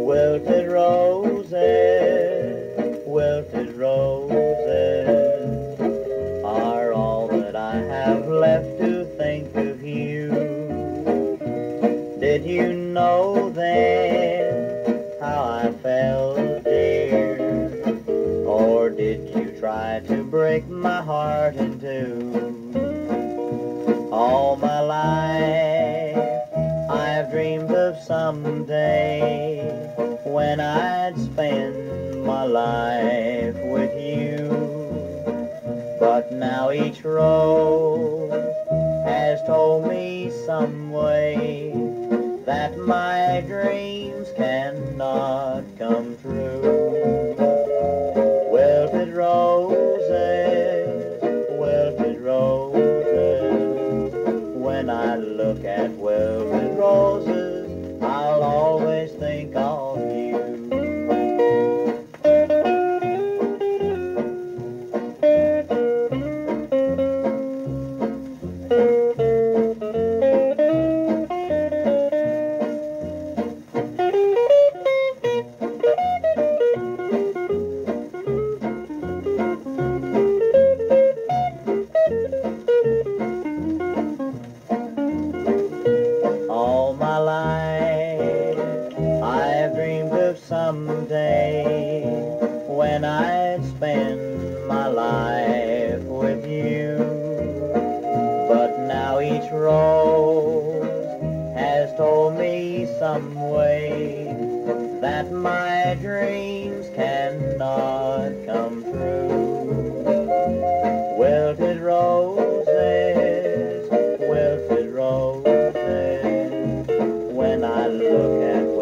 Wilted roses, wilted roses are all that I have left to think of you. Did you know that? Try to break my heart in two? All my life I've dreamed of someday when I'd spend my life with you. But now each rose has told me some way that my dreams cannot come true. Wilted roses, someday when I'd spend my life with you. But now each rose has told me some way that my dreams cannot come true. Wilted roses, wilted roses, when I look at